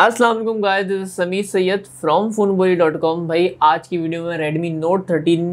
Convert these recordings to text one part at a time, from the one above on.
अस्सलाम वालेकुम guys this is Sameer Syed from com भाई, आज की वीडियो में रेडमी नोट 13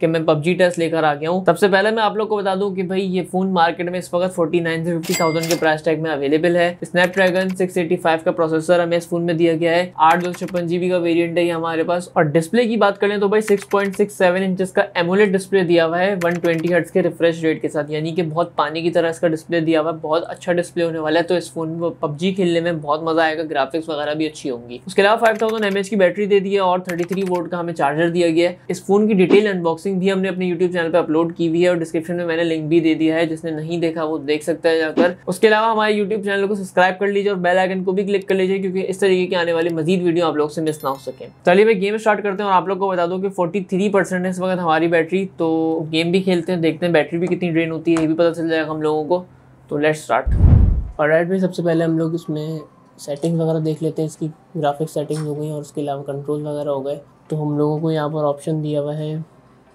कि मैं पबजी टेस्ट लेकर आ गया हूँ। सबसे पहले मैं आप लोग को बता दूँ कि भाई ये फ़ोन मार्केट में इस वक्त 49 से 50,000 के प्राइस टैग में अवेलेबल है। स्नैपड्रैगन 685 का प्रोसेसर हमें इस फ़ोन में दिया गया है। आठ दो छप्पन जीबी का वेरियंट है हमारे पास। और डिस्प्ले की बात करें तो भाई six point six seven inch का एमोलेट डिस्प्ले दिया हुआ है। वन ट्वेंटी के रिफ्रेश रेट के साथ यानी कि बहुत पानी की तरह इसका डिस्प्ले दिया हुआ है। बहुत अच्छा डिस्प्ले होने वाला है। तो इस फ़ोन में पबजी खेलने में बहुत मज़ा आएगा। ग्राफिक्स वगैरह भी अच्छी होंगी। उसके अलावा फाइव थाउज़ेंड की बैटरी दे दी है और थर्टी थ्री वोल्ट का हमें चार्जर दिया गया है। इस फ़ोन की डिटेल अनबॉक्सिंग भी हमने अपने यूट्यूब चैनल पर अपलोड की हुई है और डिस्क्रिप्शन में मैंने लिंक भी दे दिया है, जिसने नहीं देखा वो देख सकता है जाकर। उसके अलावा हमारे यूट्यूब चैनल को सब्सक्राइब कर लीजिए और बेल आइकन को भी क्लिक कर लीजिए, क्योंकि इस तरीके की आने वाली मजीद वीडियो आप लोग से मिस ना हो सके। चलिए मैं गेम स्टार्ट करते हैं और आप लोग को बता दूँ कि फोर्टी थ्री परसेंट है इस वक्त हमारी बैटरी तो गेम भी खेलते हैं, देखते हैं बैटरी भी कितनी ड्रेन होती है, ये भी पता चल जाएगा हम लोगों को। तो लेट स्टार्ट और राइट में सबसे पहले हम लोग इसमें सेटिंग वगैरह देख लेते हैं, इसकी ग्राफिक सेटिंग हो गई और उसके अलावा कंट्रोल वगैरह हो गए। तो हम लोगों को यहाँ पर ऑप्शन दिया हुआ है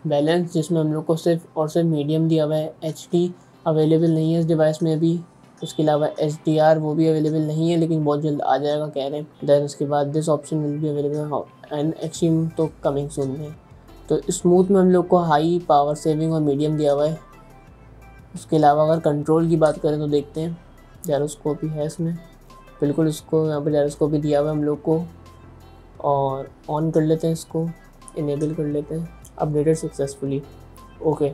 बैलेंस जिसमें हम लोग को सिर्फ़ और सिर्फ़ मीडियम दिया हुआ है एच अवेलेबल नहीं है इस डिवाइस में अभी। उसके अलावा एच डी आर वो भी अवेलेबल नहीं है, लेकिन बहुत जल्द आ जाएगा, कह रहे हैं। दैन उसके बाद दिस ऑप्शन विल भी अवेलेबल एंड एच तो कमिंग सुन है। तो स्मूथ में हम लोग को हाई पावर सेविंग और मीडियम दिया हुआ है। उसके अलावा अगर कंट्रोल की बात करें तो देखते हैं। जैरोस्कोप ही इसमें। बिल्कुल इसको, यहाँ पर जैरोस्कोप दिया हुआ है हम लोग को। और ऑन कर लेते हैं इसको इनेबल कर लेते हैं। Updated successfully. Okay.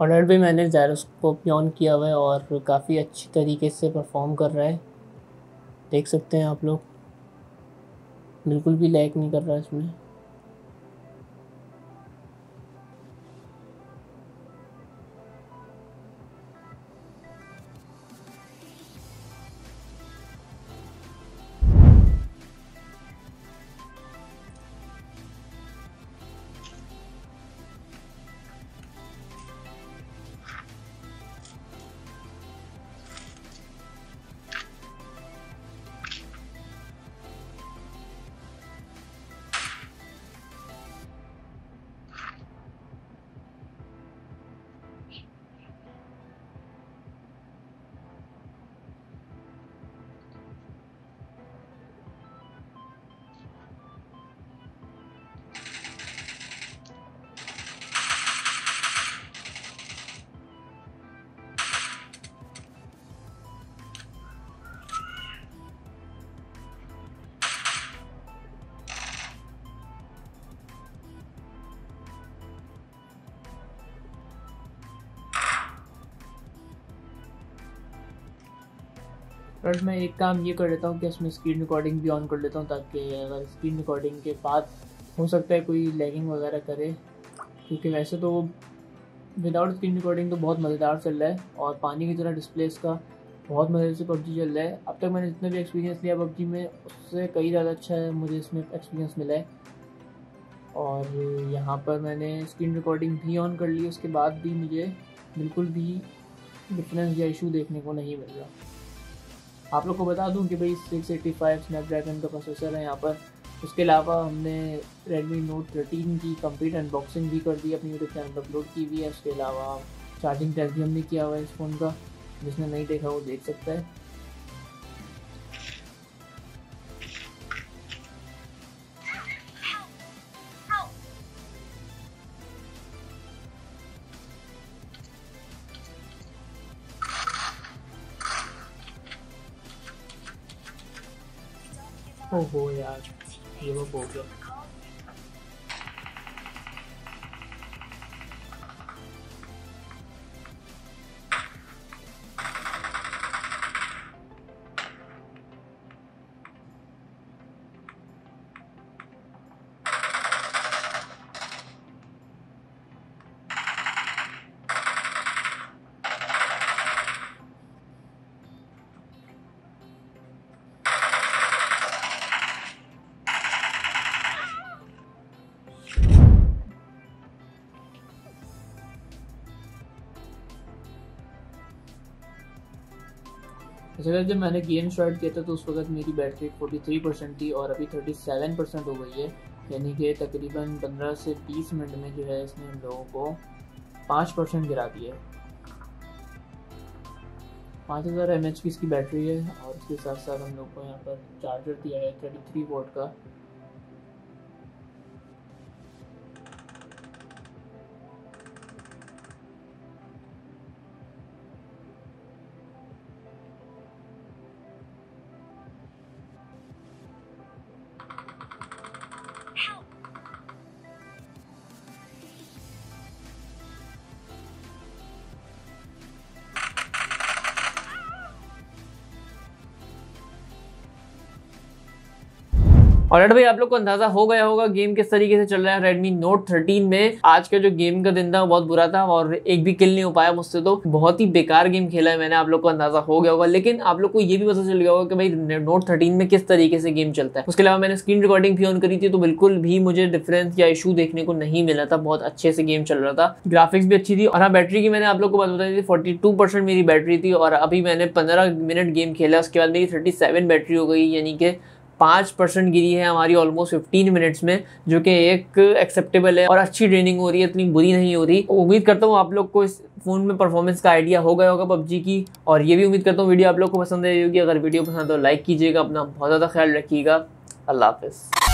ऑर्डर भी मैंने जैरोस्कोप ऑन किया हुआ है और काफ़ी अच्छी तरीके से परफॉर्म कर रहा है। देख सकते हैं आप लोग। बिल्कुल भी लैक नहीं कर रहा है इसमें। बट मैं एक काम ये कर लेता हूँ कि इसमें स्क्रीन रिकॉर्डिंग भी ऑन कर लेता हूँ ताकि अगर स्क्रीन रिकॉर्डिंग के बाद हो सकता है कोई लैगिंग वगैरह करे। क्योंकि वैसे तो विदाउट स्क्रीन रिकॉर्डिंग तो बहुत मज़ेदार चल रहा है और पानी की तरह डिस्प्ले इसका बहुत मज़े से पबजी चल रहा है। अब तक मैंने जितना भी एक्सपीरियंस लिया पबजी में, उससे कई ज़्यादा अच्छा है, मुझे इसमें एक्सपीरियंस मिला है। और यहाँ पर मैंने स्क्रीन रिकॉर्डिंग भी ऑन कर ली, उसके बाद भी मुझे बिल्कुल भी डिफरेंस या इशू देखने को नहीं मिल रहा। आप लोग को बता दूँ कि भाई सिक्स एट्टी फाइव स्नैपड्रैगन का प्रोसेसर है यहाँ पर। उसके अलावा हमने रेडमी नोट 13 की कंप्लीट अनबॉक्सिंग भी कर दी, अपनी यूट्यूब चैनल पर अपलोड की हुई है। उसके अलावा चार्जिंग टेस्ट भी हमने किया हुआ है इस फ़ोन का, जिसने नहीं देखा वो देख सकता है। ओहो यार ये वो हो गया अच्छा जब मैंने गेम स्टार्ट किया था तो उस वक्त मेरी बैटरी फोर्टी थ्री परसेंट थी और अभी थर्टी सेवन परसेंट हो गई है। यानी कि तकरीबन पंद्रह से बीस मिनट में जो है, इसने हम लोगों को पाँच परसेंट गिरा दिया है। पाँच हज़ार एम की इसकी बैटरी है और इसके साथ साथ हम लोग को यहाँ पर चार्जर दिया है थर्टी थ्री वोट का। और रेड भाई, आप लोग को अंदाज़ा हो गया होगा गेम किस तरीके से चल रहा है रेडमी नोट थर्टीन में। आज का जो गेम का दिन था बहुत बुरा था और एक भी किल नहीं हो पाया मुझसे तो बहुत ही बेकार गेम खेला है मैंने, आप लोग को अंदाज़ा हो गया होगा। लेकिन आप लोग को ये भी पता चल गया होगा कि भाई नोट थर्टीन में किस तरीके से गेम चलता है। उसके अलावा मैंने स्क्रीन रिकॉर्डिंग भी ऑन करी थी तो बिल्कुल भी मुझे डिफरेंस या इशू देखने को नहीं मिला था। बहुत अच्छे से गेम चल रहा था। ग्राफिक्स भी अच्छी थी और हाँ बैटरी की मैंने आप लोग को बात बताई थी फोर्टी मेरी बैटरी थी और अभी मैंने पंद्रह मिनट गेम खेला, उसके बाद मेरी थर्टी बैटरी हो गई, यानी कि पाँच परसेंट गिरी है हमारी ऑलमोस्ट फिफ्टीन मिनट्स में, जो कि एक एक्सेप्टेबल है और अच्छी ट्रेनिंग हो रही है, इतनी बुरी नहीं हो रही। उम्मीद करता हूँ आप लोग को इस फ़ोन में परफॉर्मेंस का आइडिया हो गया होगा पबजी की, और ये भी उम्मीद करता हूँ वीडियो आप लोग को पसंद आई होगी। अगर वीडियो पसंद तो लाइक कीजिएगा, अपना बहुत ज़्यादा ख्याल रखिएगा। अल्लाह हाफिज़।